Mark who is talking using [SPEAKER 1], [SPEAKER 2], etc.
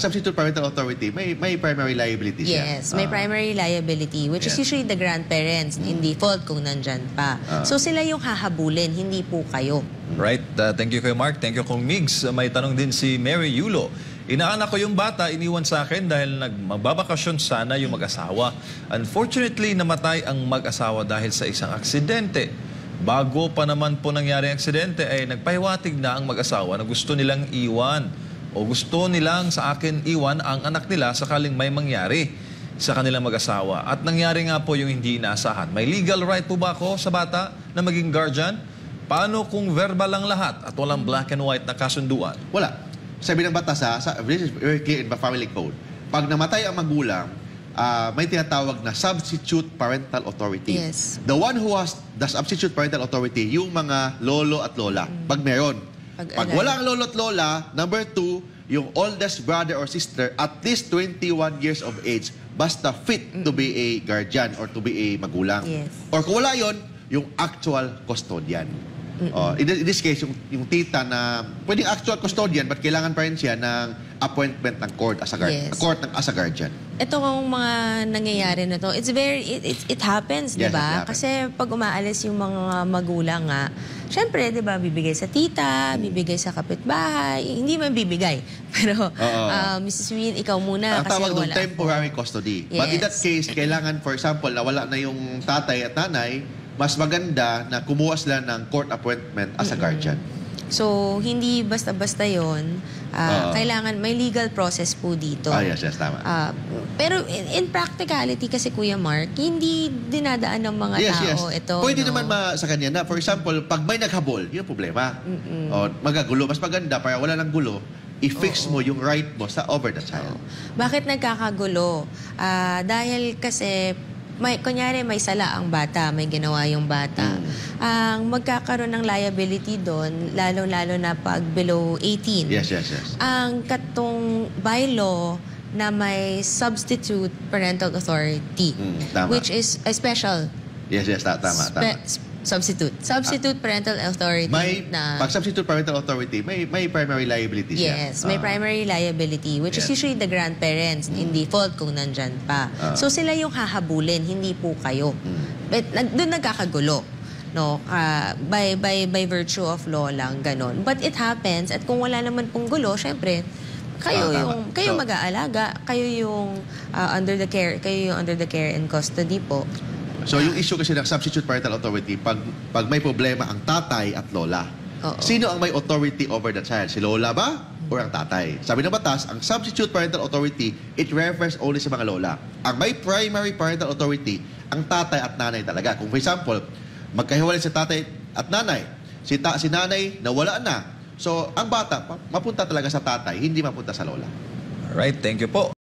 [SPEAKER 1] substitute parental authority, may may primary liability siya.
[SPEAKER 2] Yes, may
[SPEAKER 1] Ah.
[SPEAKER 2] primary liability which is
[SPEAKER 1] Yeah.
[SPEAKER 2] usually the grandparents in default kung nandyan pa.
[SPEAKER 1] Ah.
[SPEAKER 2] So sila yung hahabulin, hindi po kayo.
[SPEAKER 3] Right. Uh, thank you kay Mark. Thank you kung Migs. Uh, May tanong din si Mary Yulo. Inaanak ko yung bata, iniwan sa akin dahil nagmagbabakasyon sana yung mag-asawa. Unfortunately, namatay ang mag-asawa dahil sa isang aksidente. Bago pa naman po nangyari ang aksidente, ay nagpahiwatig na ang mag-asawa na gusto nilang iwan o gusto nilang sa akin iwan ang anak nila sakaling may mangyari sa kanilang mag-asawa. At nangyari nga po yung hindi inaasahan. May legal right po ba ako sa bata na maging guardian? Paano kung verbal lang lahat at walang black and white na kasunduan?
[SPEAKER 1] Wala. Sabi ng batas ha, sa, this is very clear in the family code. Pag namatay ang magulang, ah, may tinatawag na substitute parental authority.
[SPEAKER 2] Yes.
[SPEAKER 1] The one who has the substitute parental authority, yung mga lolo at lola, pag meron.
[SPEAKER 2] Pag
[SPEAKER 1] Pag walang lolo at lola, number two, yung oldest brother or sister at least 21 years of age, basta fit to be a guardian or to be a magulang.
[SPEAKER 2] Yes.
[SPEAKER 1] Or kung wala yon, yung actual custodian. Oh, in, in this case, yung, yung tita na pwedeng actual custodian but kailangan pa rin siya ng appointment ng court as a guard,
[SPEAKER 2] Yes.
[SPEAKER 1] court ng as a guardian.
[SPEAKER 2] Ito kung mga nangyayari na to, it's very, it, it, it happens, di
[SPEAKER 1] Yes, it
[SPEAKER 2] ba?
[SPEAKER 1] happens.
[SPEAKER 2] Kasi pag umaalis yung mga magulang nga, syempre, di ba, bibigay sa tita, bibigay sa kapitbahay, hindi man bibigay. Pero,
[SPEAKER 1] Oo.
[SPEAKER 2] ah, Mrs. Win, ikaw muna
[SPEAKER 1] Ang
[SPEAKER 2] kasi
[SPEAKER 1] tawag doon,
[SPEAKER 2] wala.
[SPEAKER 1] temporary custody. But in that
[SPEAKER 2] Yes.
[SPEAKER 1] case, kailangan, for example, nawala na yung tatay at nanay, mas maganda na kumuha sila ng court appointment as a guardian.
[SPEAKER 2] So, hindi basta-basta yon
[SPEAKER 1] Oo.
[SPEAKER 2] Ah, Kailangan, may legal process po dito.
[SPEAKER 1] Ah, yes, yes, tama.
[SPEAKER 2] Ah, pero in, in practicality kasi Kuya Mark, hindi dinadaan ng mga
[SPEAKER 1] yes, yes.
[SPEAKER 2] tao ito.
[SPEAKER 1] Pwede
[SPEAKER 2] no?
[SPEAKER 1] naman ma sa kanya na, for example, pag may naghabol, yun ang problema. O, magagulo. Mas maganda, para wala ng gulo, i-fix mo yung right mo sa over the child.
[SPEAKER 2] Bakit nagkakagulo? Ah, dahil kasi may kunyari may sala ang bata, may ginawa yung bata.
[SPEAKER 1] Mm.
[SPEAKER 2] Ang magkakaroon ng liability doon, lalo-lalo na pag below 18.
[SPEAKER 1] Yes, yes, yes.
[SPEAKER 2] Ang katong bylaw na may substitute parental authority,
[SPEAKER 1] Mm, tama.
[SPEAKER 2] which is a special
[SPEAKER 1] Yes, yes, ta- tama,
[SPEAKER 2] spe-
[SPEAKER 1] tama.
[SPEAKER 2] s- substitute. Substitute parental authority
[SPEAKER 1] May,
[SPEAKER 2] na
[SPEAKER 1] pag substitute parental authority, may may primary liability siya.
[SPEAKER 2] Yes, may
[SPEAKER 1] Ah.
[SPEAKER 2] primary liability which is
[SPEAKER 1] Yes.
[SPEAKER 2] usually the grandparents in default kung nandyan pa.
[SPEAKER 1] Ah.
[SPEAKER 2] So sila yung hahabulin, hindi po kayo.
[SPEAKER 1] Mm.
[SPEAKER 2] But nag- doon nagkakagulo. No, Ah, by by by virtue of law lang ganon. But it happens at kung wala naman pong gulo, syempre kayo
[SPEAKER 1] Ah, tama.
[SPEAKER 2] yung kayo
[SPEAKER 1] So-
[SPEAKER 2] mag-aalaga, kayo yung ah, under the care, kayo yung under the care and custody po.
[SPEAKER 1] So yung issue kasi ng substitute parental authority, pag, pag may problema ang tatay at lola,
[SPEAKER 2] Oo.
[SPEAKER 1] sino ang may authority over the child? Si lola ba? Or ang tatay? Sabi ng batas, ang substitute parental authority, it refers only sa mga lola. Ang may primary parental authority, ang tatay at nanay talaga. Kung for example, magkahiwalay si tatay at nanay, si, ta, si nanay nawala na. So, ang bata, pa- mapunta talaga sa tatay, hindi mapunta sa lola.
[SPEAKER 3] Alright, thank you po.